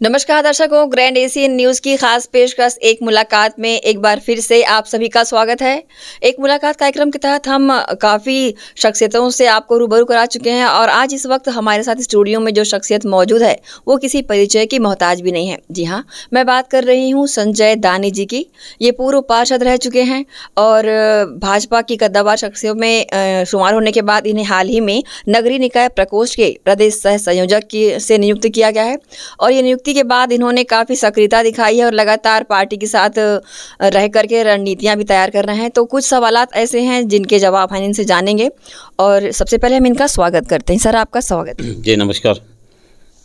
नमस्कार दर्शकों grand Asian news की खास पेशकश एक मुलाकात में एक बार फिर से आप सभी का स्वागत है। एक मुलाकात कार्यक्रम के तहत हम काफ़ी शख्सियतों से आपको रूबरू करा चुके हैं और आज इस वक्त हमारे साथ स्टूडियो में जो शख्सियत मौजूद है, वो किसी परिचय की मोहताज भी नहीं है। जी हाँ मैं बात कर रही हूँ संजय दानी जी की। ये पूर्व पार्षद रह चुके हैं और भाजपा की कद्दावार शख्सियों में शुमार होने के बाद इन्हें हाल ही में नगरीय निकाय प्रकोष्ठ के प्रदेश सह संयोजक से नियुक्त किया गया है। और ये नियुक्ति के बाद इन्होंने काफ़ी सक्रियता दिखाई है और लगातार पार्टी के साथ रह करके रणनीतियाँ भी तैयार कर रहे हैं। तो कुछ सवाल ऐसे हैं जिनके जवाब हम इनसे जानेंगे। और सबसे पहले हम इनका स्वागत करते हैं। सर आपका स्वागत जी नमस्कार।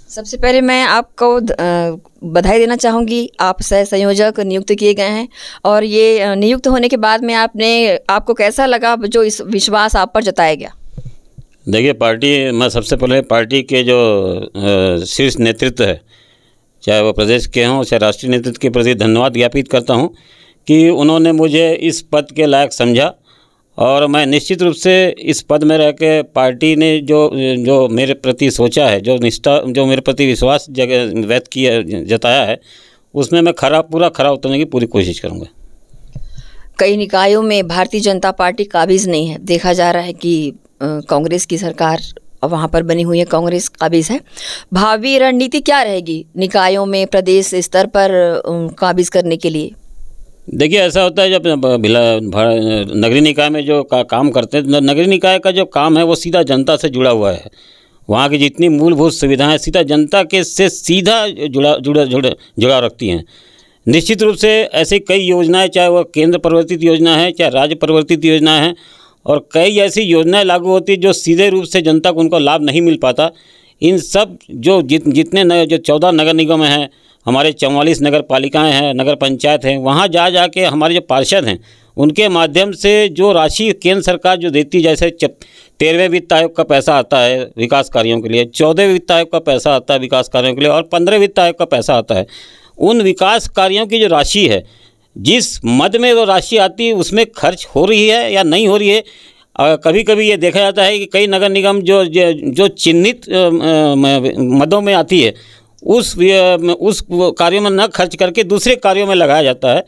सबसे पहले मैं आपको बधाई देना चाहूँगी। आप सह संयोजक नियुक्त किए गए हैं। और ये नियुक्त होने के बाद में आपने आपको कैसा लगा जो इस विश्वास आप पर जताया गया? देखिए पार्टी मैं सबसे पहले पार्टी के जो शीर्ष नेतृत्व है चाहे वो प्रदेश के हों, चाहे राष्ट्रीय नेतृत्व के प्रति धन्यवाद ज्ञापित करता हूँ कि उन्होंने मुझे इस पद के लायक समझा और मैं निश्चित रूप से इस पद में रह के पार्टी ने जो जो मेरे प्रति सोचा है, जो निष्ठा, जो मेरे प्रति विश्वास जगह व्यक्त किया, जताया है, उसमें मैं खरा, पूरा खरा उतरने की पूरी कोशिश करूँगा। कई निकायों में भारतीय जनता पार्टी काबिज नहीं है। देखा जा रहा है कि कांग्रेस की सरकार वहाँ पर बनी हुई है कांग्रेस काबिज है। भावी रणनीति क्या रहेगी निकायों में प्रदेश स्तर पर काबिज करने के लिए? देखिए ऐसा होता है जब भिला नगरीय निकाय में जो का, काम करते हैं नगरीय निकाय का जो काम है वो सीधा जनता से जुड़ा हुआ है। वहाँ की जितनी मूलभूत सुविधाएँ सीधा जनता के से सीधा जुड़ा जुड़ा जुड़ा जुड़ा रखती हैं। निश्चित रूप से ऐसी कई योजनाएँ चाहे वह केंद्र परिवर्तित योजना है चाहे राज्य परिवर्तित योजना है और कई ऐसी योजनाएँ लागू होती जो सीधे रूप से जनता को उनको लाभ नहीं मिल पाता। इन सब जो जित जितने न, जो चौदह नगर निगम हैं हमारे चौवालीस नगर पालिकाएँ हैं नगर पंचायत हैं वहाँ जा जा के हमारे जो पार्षद हैं उनके माध्यम से जो राशि केंद्र सरकार जो देती जैसे तेरहवें वित्त आयोग का पैसा आता है विकास कार्यों के लिए चौदहवें वित्त आयोग का पैसा आता है विकास कार्यों के लिए और पंद्रह वित्त आयोग का पैसा आता है उन विकास कार्यों की जो राशि है जिस मद में वो राशि आती है उसमें खर्च हो रही है या नहीं हो रही है कभी कभी ये देखा जाता है कि कई नगर निगम जो जो चिन्हित मदों में आती है, उस उस कार्यों में न खर्च करके दूसरे कार्यों में लगाया जाता है।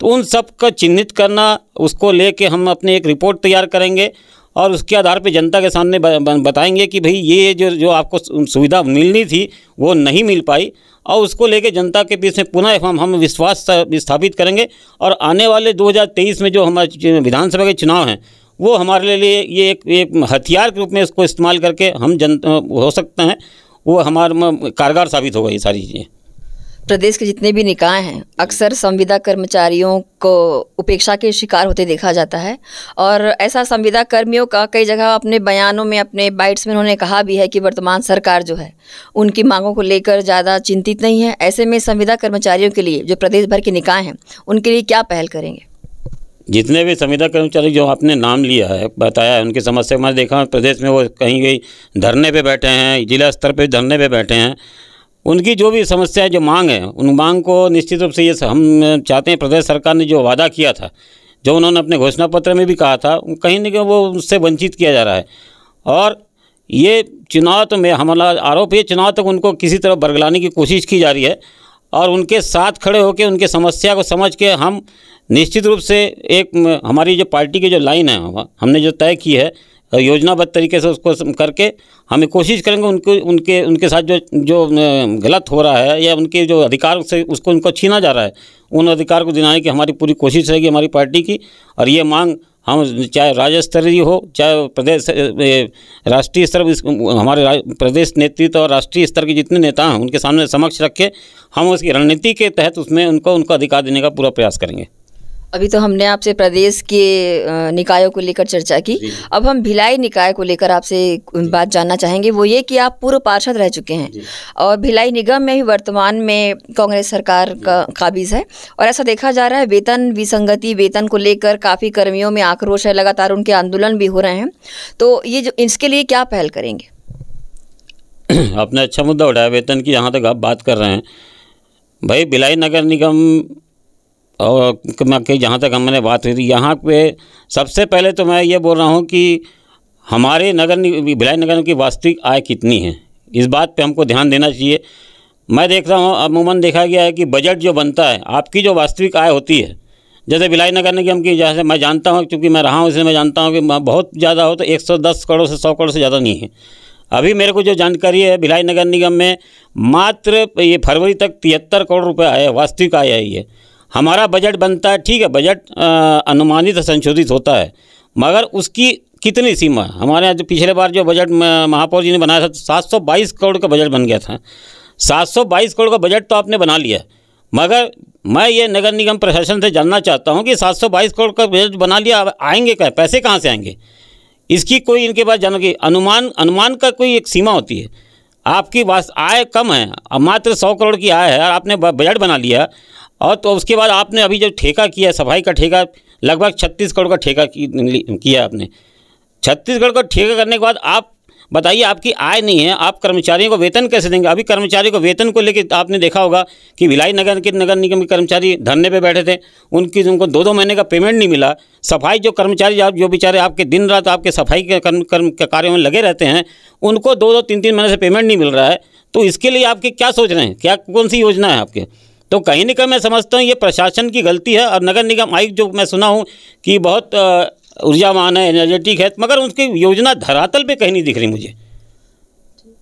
तो उन सब का चिन्हित करना, उसको लेके हम अपने एक रिपोर्ट तैयार करेंगे। और उसके आधार पर जनता के सामने बताएँगे कि भाई ये जो जो आपको सुविधा मिलनी थी, वो नहीं मिल पाई। और उसको लेके जनता के बीच में पुनः हम हम विश्वास स्थापित करेंगे। और आने वाले 2023 में जो हमारे विधानसभा के चुनाव हैं, वो हमारे लिए ये एक एक हथियार के रूप में इसको इस्तेमाल करके हम जन, हो सकते हैं। वो हमारे कारगर साबित होगा ये सारी चीज़ें। प्रदेश के जितने भी निकाय हैं, अक्सर संविदा कर्मचारियों को उपेक्षा के शिकार होते देखा जाता है। और ऐसा संविदा कर्मियों का कई जगह अपने बयानों में, अपने बाइट्स में उन्होंने कहा भी है कि वर्तमान सरकार जो है, उनकी मांगों को लेकर ज़्यादा चिंतित नहीं है। ऐसे में संविदा कर्मचारियों के लिए जो प्रदेश भर के निकाय हैं, उनके लिए क्या पहल करेंगे? जितने भी संविदा कर्मचारी जो आपने नाम लिया है, बताया है, उनकी समस्या मैंने देखा प्रदेश में वो कहीं कहीं धरने पे बैठे हैं, जिला स्तर पे धरने पे बैठे हैं उनकी जो भी समस्या जो मांग है, उन मांग को निश्चित रूप से ये हम चाहते हैं, प्रदेश सरकार ने जो वादा किया था, जो उन्होंने अपने घोषणा पत्र में भी कहा था कहीं ना कहीं वो उससे वंचित किया जा रहा है। और ये चुनाव तो में, हमारा आरोप ये चुनाव तक उनको किसी तरह बरगलाने की कोशिश की जा रही है। और उनके साथ खड़े होकर उनके समस्या को समझ के हम निश्चित रूप से एक, हमारी जो पार्टी की जो लाइन है, हमने जो तय की है योजनाबद्ध तरीके से उसको करके हमें कोशिश करेंगे उनके उनके उनके साथ जो जो गलत हो रहा है या उनके जो अधिकार से उसको, उनको छीना जा रहा है, उन अधिकार को दिलाने की हमारी पूरी कोशिश रहेगी हमारी पार्टी की। और ये मांग हम चाहे राज्य स्तरीय हो, चाहे प्रदेश राष्ट्रीय स्तर हमारे प्रदेश नेतृत्व और राष्ट्रीय स्तर के जितने नेता हैं, उनके सामने समक्ष रख, हम उसकी रणनीति के तहत उसमें उनको उनको अधिकार देने का पूरा प्रयास करेंगे। अभी तो हमने आपसे प्रदेश के निकायों को लेकर चर्चा की। अब हम भिलाई निकाय को लेकर आपसे बात जानना चाहेंगे वो ये कि आप पूर्व पार्षद रह चुके हैं और भिलाई निगम में भी वर्तमान में कांग्रेस सरकार का काबिज है। और ऐसा देखा जा रहा है वेतन विसंगति वेतन को लेकर काफ़ी कर्मियों में आक्रोश है लगातार उनके आंदोलन भी हो रहे हैं। तो ये जो इसके लिए क्या पहल करेंगे? आपने अच्छा मुद्दा उठाया वेतन की जहाँ तक आप बात कर रहे हैं। भाई भिलाई नगर निगम और मैं कहीं जहाँ तक हमने बात हुई थी, यहाँ पे सबसे पहले तो मैं ये बोल रहा हूँ कि हमारे नगर भिलाई नगर की वास्तविक आय कितनी है? इस बात पे हमको ध्यान देना चाहिए। मैं देख रहा हूँ, अमूमन देखा गया है कि बजट जो बनता है, आपकी जो वास्तविक आय होती है, जैसे भिलाई नगर निगम की जैसे मैं जानता हूँ क्योंकि मैं रहा हूँ, इसलिए मैं जानता हूँ कि बहुत ज़्यादा हो तो 110 करोड़ से 100 करोड़ से ज़्यादा नहीं है। अभी मेरे को जो जानकारी है, भिलाई नगर निगम में मात्र ये फरवरी तक तिहत्तर करोड़ रुपये आए वास्तविक आय है। हमारा बजट बनता है, ठीक है, बजट अनुमानित संशोधित होता है, मगर उसकी कितनी सीमा? हमारे यहाँ जो पिछले बार जो बजट महापौर जी ने बनाया था, सात सौ बाईस करोड़ का बजट बन गया था। सात सौ बाईस करोड़ का बजट तो आपने बना लिया मगर मैं ये नगर निगम प्रशासन से जानना चाहता हूँ कि सात सौ बाईस करोड़ का बजट बना लिया आएँगे क्या पैसे कहाँ से आएँगे? इसकी कोई, इनके पास जानो कि अनुमान अनुमान का कोई एक सीमा होती है। आपकी आय कम है मात्र सौ करोड़ की आय है, और आपने बजट बना लिया और तो उसके बाद आपने अभी जो ठेका किया, सफ़ाई का ठेका, लगभग छत्तीस करोड़ का ठेका किया आपने। छत्तीसगढ़ को ठेका करने के बाद आप, बताइए आपकी आय नहीं है, आप कर्मचारियों को वेतन कैसे देंगे? अभी कर्मचारियों को वेतन को लेकर आपने देखा होगा कि भिलाई नगर, के नगर निगम के कर्मचारी धरने पे बैठे थे, उनकी, उनको दो दो महीने का पेमेंट नहीं मिला। सफ़ाई जो कर्मचारी आप जो बेचारे आपके दिन रात आपके सफ़ाई के कर्म कर्म के कार्यों में लगे रहते हैं, उनको दो दो तीन तीन महीने से पेमेंट नहीं मिल रहा है तो इसके लिए आपके क्या सोच रहे हैं? क्या, कौन सी योजना है आपके? तो कहीं ना कहीं मैं समझता हूँ ये प्रशासन की गलती है और नगर निगम आयुक्त जो मैं सुना हूँ कि बहुत ऊर्जावान है एनर्जेटिक है, मगर उनकी योजना धरातल पे कहीं नहीं दिख रही मुझे।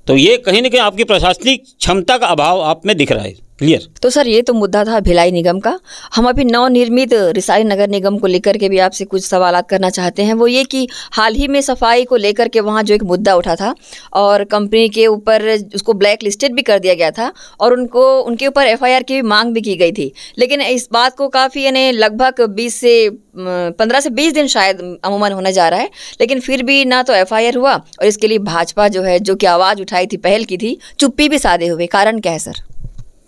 तो ये कहीं ना कहीं आपकी प्रशासनिक क्षमता का अभाव आप में दिख रहा है। क्लियर तो सर, ये तो मुद्दा था भिलाई निगम का। हम अभी नवनिर्मित रिसाई नगर निगम को लेकर के भी आपसे कुछ सवाल करना चाहते हैं। वो ये कि हाल ही में सफ़ाई को लेकर के वहाँ जो एक मुद्दा उठा था और कंपनी के ऊपर उसको ब्लैक लिस्टेड भी कर दिया गया था और उनको, उनके ऊपर एफआईआर की भी मांग भी की गई थी। लेकिन इस बात को काफ़ी, यानी लगभग बीस से पंद्रह से बीस दिन शायद अमूमन होने जा रहा है। लेकिन फिर भी ना तो एफआईआर हुआ और इसके लिए भाजपा जो है, जो कि आवाज़ उठाई थी, पहल की थी, चुप्पी भी साधे हुए। कारण क्या है, सर?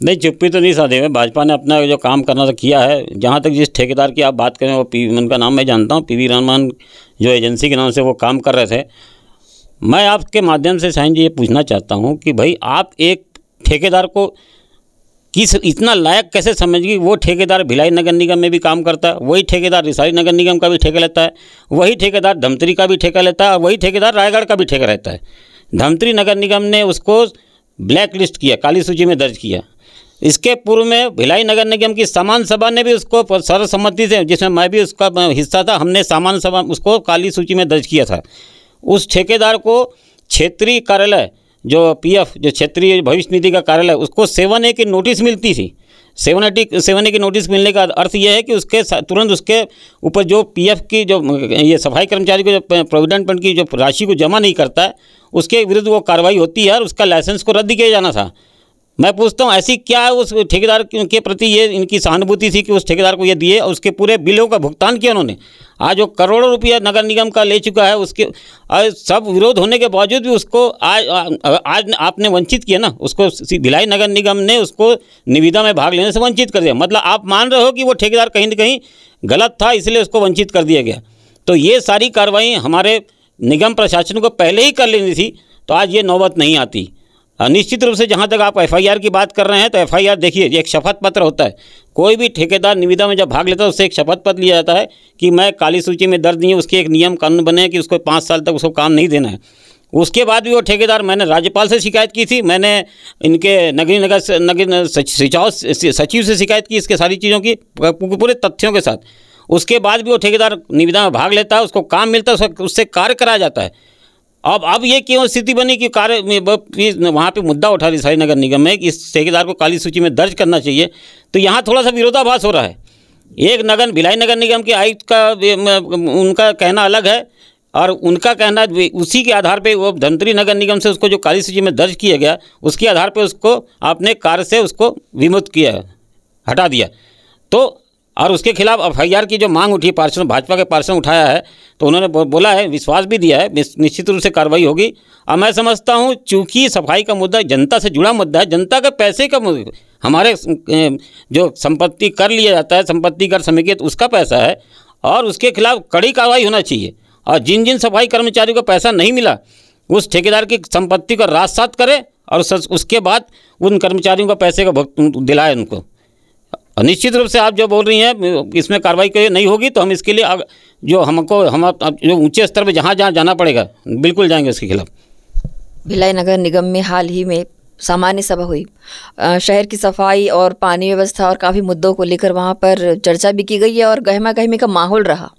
नहीं, चुप्पी तो नहीं साधे में भाजपा ने अपना जो काम करना तो किया है। जहाँ तक जिस ठेकेदार की आप बात करें, वो पी, उनका नाम मैं जानता हूँ, पी वी जो एजेंसी के नाम से वो काम कर रहे थे। मैं आपके माध्यम से साइन जी, ये पूछना चाहता हूँ कि भाई, आप एक ठेकेदार को किस, इतना लायक कैसे समझिए वो ठेकेदार भिलाई नगर निगम में भी काम करता है, वही ठेकेदार रिसारी नगर निगम का भी ठेका लेता है, वही ठेकेदार धमतरी का भी ठेका लेता है और वही ठेकेदार रायगढ़ का भी ठेका रहता है। धमतरी नगर निगम ने उसको ब्लैक लिस्ट किया, काली सूची में दर्ज किया। इसके पूर्व में भिलाई नगर निगम की सामान सभा ने भी उसको सर्वसम्मति से, जिसमें मैं भी उसका हिस्सा था, हमने सामान सभा, उसको काली सूची में दर्ज किया था। उस ठेकेदार को क्षेत्रीय कार्यालय, जो पीएफ, जो क्षेत्रीय भविष्य निधि का कार्यालय, उसको सेवन ए की नोटिस मिलती थी। सेवन एटी सेवन ए की नोटिस मिलने का अर्थ यह है कि उसके तुरंत उसके ऊपर जो पीएफ की, जो ये सफ़ाई कर्मचारी को जो प्रोविडेंट फंड की जो राशि को जमा नहीं करता है उसके विरुद्ध वो कार्रवाई होती है और उसका लाइसेंस को रद्द किया जाना था। मैं पूछता हूँ, ऐसी क्या उस ठेकेदार के प्रति ये इनकी सहानुभूति थी कि उस ठेकेदार को ये दिए और उसके पूरे बिलों का भुगतान किया उन्होंने? आज वो करोड़ों रुपया नगर निगम का ले चुका है, उसके सब विरोध होने के बावजूद भी उसको आज आज आपने वंचित किया ना, उसको भिलाई नगर निगम ने उसको निविदा में भाग लेने से वंचित कर दिया। मतलब आप मान रहे हो कि वो ठेकेदार कहीं ना कहीं गलत था, इसलिए उसको वंचित कर दिया गया। तो ये सारी कार्रवाई हमारे निगम प्रशासन को पहले ही कर लेनी थी तो आज ये नौबत नहीं आती। निश्चित रूप से जहाँ तक आप एफआईआर की बात कर रहे हैं तो एफआईआर देखिए एक शपथ पत्र होता है। कोई भी ठेकेदार निविदा में जब भाग लेता है, उससे एक शपथ पत्र लिया जाता है कि मैं काली सूची में दर्ज नहीं है, उसके एक नियम कानून बने हैं कि उसको पाँच साल तक उसको काम नहीं देना है। उसके बाद भी वो ठेकेदार, मैंने राज्यपाल से शिकायत की थी, मैंने इनके नगरी नगर नगर सिंचाव सचिव से शिकायत की इसके सारी चीज़ों की, पूरे तथ्यों के साथ। उसके बाद भी वो ठेकेदार निविदा में भाग लेता है, उसको काम मिलता है उससे कार्य कराया जाता है। अब अब ये क्यों स्थिति बनी कि कार्य वहाँ पे मुद्दा उठा रही सारी नगर निगम में कि इस ठेकेदार को काली सूची में दर्ज करना चाहिए तो यहाँ थोड़ा सा विरोधाभास हो रहा है। एक नगर भिलाई नगर निगम के आयुक्त का उनका कहना अलग है और उनका कहना उसी के आधार पे वो धनतरी नगर निगम से उसको जो काली सूची में दर्ज किया गया, उसके आधार पे उसको आपने कार्य से उसको विमुक्त किया हटा दिया। तो और उसके खिलाफ एफ़ की जो मांग उठी, पार्षद, भाजपा के पार्षद उठाया है तो उन्होंने बोला है, विश्वास भी दिया है निश्चित रूप से कार्रवाई होगी। और मैं समझता हूँ, चूँकि सफ़ाई का मुद्दा जनता से जुड़ा मुद्दा है, जनता के पैसे का हमारे जो संपत्ति कर लिया जाता है, संपत्ति कर समेकित, उसका पैसा है, और उसके खिलाफ कड़ी कार्रवाई होना चाहिए। और जिन जिन सफ़ाई कर्मचारियों को पैसा नहीं मिला, उस ठेकेदार की संपत्ति को रात सात करे, और उसके बाद उन कर्मचारियों को पैसे का दिलाए उनको। और निश्चित रूप से आप जो बोल रही हैं, इसमें कार्रवाई नहीं होगी तो हम इसके लिए जो हमको, हम जो ऊँचे स्तर पर जहाँ जहाँ जाना पड़ेगा, बिल्कुल जाएँगे उसके खिलाफ। भिलाई नगर निगम में हाल ही में सामान्य सभा हुई। शहर की सफ़ाई और पानी व्यवस्था और काफ़ी मुद्दों को लेकर वहाँ पर चर्चा भी की गई है और गहमा गहमी का माहौल रहा।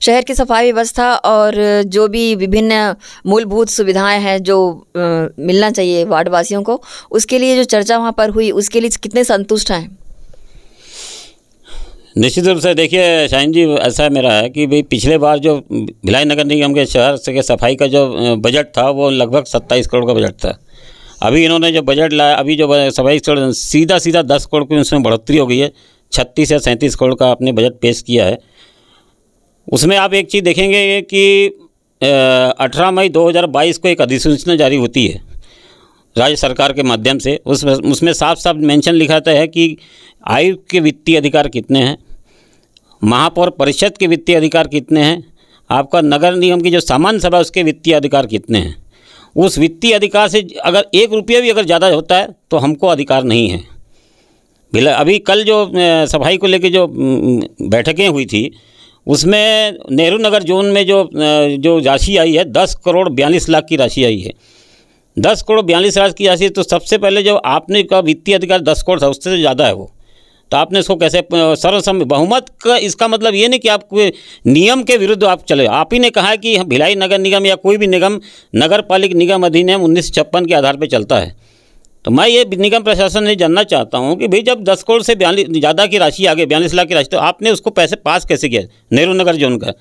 शहर की सफ़ाई व्यवस्था और जो भी विभिन्न मूलभूत सुविधाएँ हैं, जो मिलना चाहिए वार्डवासियों को, उसके लिए जो चर्चा वहाँ पर हुई, उसके लिए कितने संतुष्ट हैं? निश्चित रूप से देखिए, शाहीन जी, ऐसा मेरा है कि भाई पिछले बार जो भिलाई नगर निगम के शहर से के सफ़ाई का जो बजट था, वो लगभग सत्ताईस करोड़ का बजट था। अभी इन्होंने जो बजट लाया, अभी जो सफ़ाई करोड़ सीधा सीधा दस करोड़ की उसमें बढ़ोतरी हो गई है। छत्तीस या सैंतीस करोड़ का आपने बजट पेश किया है। उसमें आप एक चीज़ देखेंगे कि अठारह मई 2022 को एक अधिसूचना जारी होती है राज्य सरकार के माध्यम से। उसमें उसमें साफ़ साफ़ मेंशन लिखाता है कि आयुक्त के वित्तीय अधिकार कितने हैं महापौर परिषद के वित्तीय अधिकार कितने हैं? आपका नगर निगम की जो सामान्य सभा उसके वित्तीय अधिकार कितने हैं? उस वित्तीय अधिकार से अगर एक रुपया भी अगर ज़्यादा होता है तो हमको अधिकार नहीं है। बिला, अभी कल जो सफ़ाई को लेके जो बैठकें हुई थी, उसमें नेहरू नगर जोन में जो जो राशि आई है, दस करोड़ बयालीस लाख की राशि आई है। दस करोड़ बयालीस लाख की राशि तो सबसे पहले जो आपने का वित्तीय अधिकार दस करोड़ था, उससे ज़्यादा है वो। तो आपने इसको कैसे सर्वसम्म बहुमत का इसका मतलब ये नहीं कि आप नियम के विरुद्ध आप चले आप ही ने कहा है कि भिलाई नगर निगम या कोई भी निगम नगर पालिक निगम अधिनियम उन्नीस के आधार पर चलता है। तो मैं ये निगम प्रशासन से जानना चाहता हूँ कि भाई जब दस करोड़ से बयालीस ज़्यादा की राशि आ गई बयालीस लाख की राशि तो आपने उसको पैसे पास कैसे किया नेहरू नगर जोन का?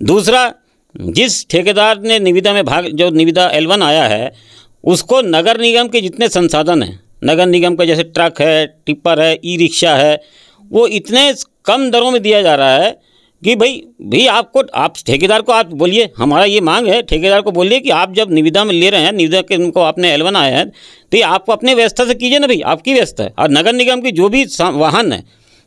दूसरा, जिस ठेकेदार ने निविदा में भाग, जो निविदा एलवन आया है, उसको नगर निगम के जितने संसाधन हैं नगर निगम का जैसे ट्रक है, टिप्पर है ई रिक्शा है, वो इतने कम दरों में दिया जा रहा है कि भाई, भी आपको, आप ठेकेदार को आप बोलिए, हमारा ये मांग है, ठेकेदार को बोलिए कि आप जब निविदा में ले रहे हैं, निविदा के उनको आपने एलवन आया है तो ये आपको अपने व्यवस्था से कीजिए ना भाई, आपकी व्यवस्था है। और नगर निगम की जो भी वाहन है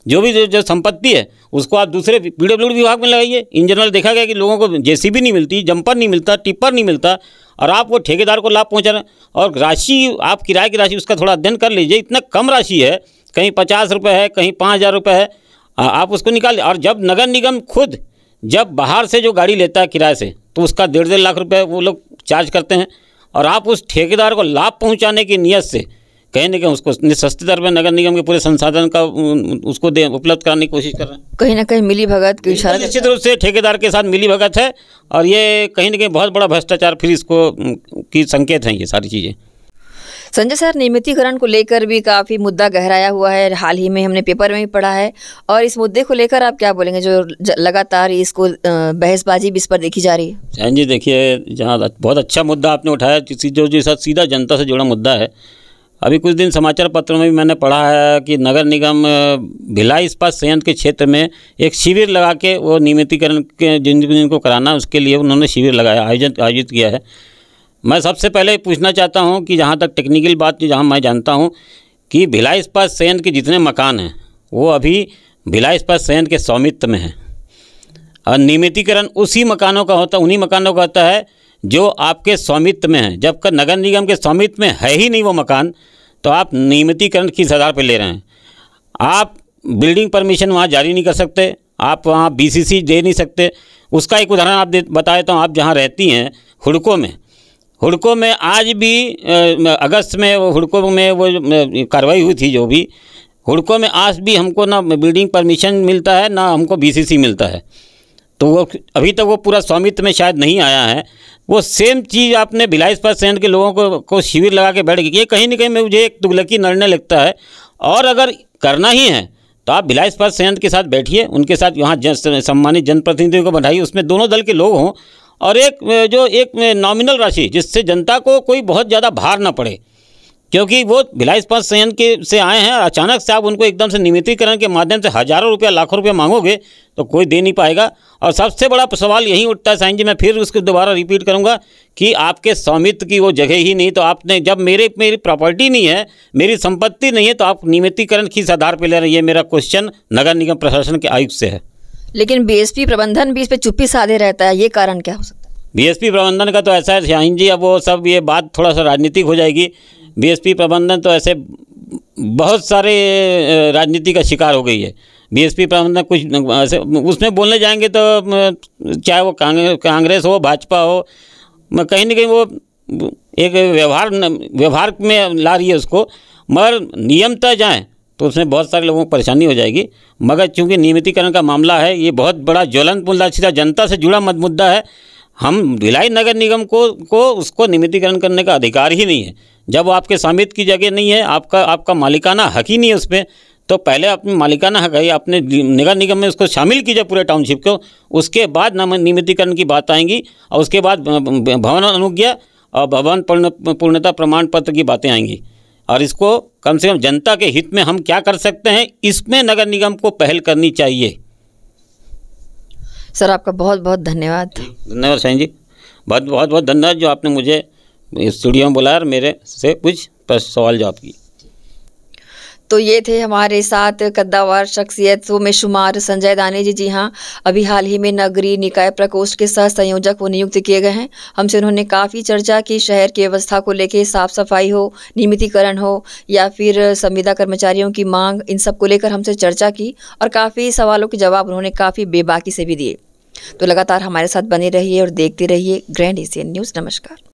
जो भी जो, जो संपत्ति है उसको आप दूसरे पीडब्ल्यू विभाग में लगाइए। इन जनरल देखा गया कि लोगों को जेसीबी नहीं मिलती जंपर नहीं मिलता टिप्पर नहीं मिलता और आप वो ठेकेदार को लाभ पहुँचा रहे और राशि आप किराए की राशि उसका थोड़ा अध्ययन कर लीजिए इतना कम राशि है कहीं पचास रुपये है कहीं पाँच हज़ार रुपये है आप उसको निकाल और जब नगर निगम खुद जब बाहर से जो गाड़ी लेता है किराए से तो उसका डेढ़ डेढ़ लाख रुपये वो लोग चार्ज करते हैं। और आप उस ठेकेदार को लाभ पहुँचाने की नीयत से कहीं ना कहीं उसको सस्ते दर में नगर निगम के पूरे संसाधन का उसको दे उपलब्ध कराने की कोशिश कर रहे हैं। कहीं ना कहीं मिली भगत की इशारा निश्चित रूप से ठेकेदार के साथ मिली भगत है और ये कहीं ना कहीं बहुत बड़ा भ्रष्टाचार फिर इसको की संकेत हैं ये सारी चीज़ें। संजय सर नियमितीकरण को लेकर भी काफ़ी मुद्दा गहराया हुआ है। हाल ही में हमने पेपर में भी पढ़ा है। और इस मुद्दे को लेकर आप क्या बोलेंगे? जो लगातार इसको बहसबाजी भी इस पर देखी जा रही है। जी देखिए जहाँ बहुत अच्छा मुद्दा आपने उठाया जो जो साथ सीधा जनता से जुड़ा मुद्दा है अभी कुछ दिन समाचार पत्रों में भी मैंने पढ़ा है कि नगर निगम भिलाई इस्पात संयंत्र के क्षेत्र में एक शिविर लगा के वो नियमितीकरण के जिन जिनको कराना उसके लिए उन्होंने शिविर लगाया, आयोजित आयोजित किया है। मैं सबसे पहले पूछना चाहता हूँ कि जहाँ तक टेक्निकल बात जहाँ मैं जानता हूँ कि भिलाई इस्पात संयंत्र के जितने मकान हैं, वो अभी भिलाई इस्पात संयंत्र के स्वामित्व में हैं। और नियमितीकरण उसी मकानों का होता, उन्हीं मकानों का होता है जो आपके स्वामित्व में है जब का नगर निगम के स्वामित्व में है ही नहीं वो मकान तो आप नियमितीकरण किस आधार पर ले रहे हैं? आप बिल्डिंग परमिशन वहाँ जारी नहीं कर सकते, आप वहाँ बीसीसी दे नहीं सकते। उसका एक उदाहरण आप दे, बता देता हूँ, आप जहाँ रहती हैं, हुड़को में। हुड़को में आज भी अगस्त में वो, हुड़को में वो कार्रवाई हुई थी जो भी। हुड़को में आज भी हमको ना बिल्डिंग परमिशन मिलता है, ना हमको बीसीसी मिलता है। तो वो अभी तक वो पूरा स्वामित्व में शायद नहीं आया है। वो सेम चीज़ आपने भिलाई इस्पात संयंत्र के लोगों को को शिविर लगा के बैठ गई। ये कहीं ना कहीं मैं मुझे एक तुगलकी निर्णय लगता है। और अगर करना ही है तो आप भिलाई इस्पात संयंत्र के साथ बैठिए, उनके साथ यहाँ जन, सम्मानित जनप्रतिनिधियों को बढ़ाइए उसमें दोनों दल के लोग हों और एक, जो एक नॉमिनल राशि, जिससे जनता को कोई बहुत ज़्यादा भार ना पड़े। क्योंकि वो भिलाई इस्पात संयंत्र के से आए हैं और अचानक से आप उनको एकदम से नियमितीकरण के माध्यम से हज़ारों रुपया लाखों रुपया मांगोगे तो कोई दे नहीं पाएगा। और सबसे बड़ा सवाल यही उठता है साईं जी मैं फिर उसको दोबारा रिपीट करूँगा कि आपके स्वामित्व की वो जगह ही नहीं तो आपने जब मेरे मेरी प्रॉपर्टी नहीं है मेरी संपत्ति नहीं है तो आप नियमितीकरण किस आधार पर ले रहे हैं? ये मेरा क्वेश्चन नगर निगम प्रशासन के आयुक्त से है। लेकिन बीएसपी प्रबंधन भी इस पर चुप्पी साधे रहता है ये कारण क्या हो सकता है? बीएसपी प्रबंधन का तो ऐसा है शाहीन जी अब वो सब ये बात थोड़ा सा राजनीतिक हो जाएगी। बीएसपी प्रबंधन तो ऐसे बहुत सारे राजनीति का शिकार हो गई है। बीएसपी प्रबंधन कुछ ऐसे, उसमें बोलने जाएँगे तो चाहे वो कांग्रेस हो, भाजपा हो, म- कहीं ना कहीं वो, एक व्यवहार व्यवहार में ला रही है उसको, मगर नियमतः जाएँ तो उसमें बहुत सारे लोगों को परेशानी हो जाएगी। मगर चूँकि नियमितीकरण का मामला है, ये बहुत बड़ा ज्वलंत मुद्दा सीधा जनता से जुड़ा मत मुद्दा है हम भिलाई नगर निगम को को उसको नियमितीकरण करने का अधिकार ही नहीं है। जब आपके स्वामित्व की जगह नहीं है, आपका आपका मालिकाना हक ही नहीं है उस पर तो पहले अपने मालिकाना हक है, अपने नगर निगम में उसको शामिल कीजिए पूरे टाउनशिप को, उसके बाद नियमितीकरण की बात आएँगी, और उसके बाद भवन अनुज्ञा और भवन पूर्णता प्रमाण पत्र की बातें आएँगी। और इसको कम से कम जनता के हित में हम क्या कर सकते हैं, इसमें नगर निगम को पहल करनी चाहिए। सर, आपका बहुत बहुत धन्यवाद। धन्यवाद साइन जी। बहुत बहुत बहुत धन्यवाद जो आपने मुझे स्टूडियो में बुलाया और मेरे से कुछ सवाल जवाब की तो ये थे हमारे साथ कद्दावार शख्सियतों में शुमार संजय दानी जी। जी हाँ अभी हाल ही में नगरीय निकाय प्रकोष्ठ के सह संयोजक वो नियुक्त किए गए हैं। हमसे उन्होंने काफ़ी चर्चा की, शहर की व्यवस्था को लेकर साफ़ सफ़ाई हो, नियमितीकरण हो, या फिर संविदा कर्मचारियों की मांग, इन सबको लेकर हमसे चर्चा की और काफ़ी सवालों के जवाब उन्होंने काफ़ी बेबाकी से भी दिए। तो लगातार हमारे साथ बने रहिए और देखते रहिए ग्रैंड एशियन न्यूज़। नमस्कार।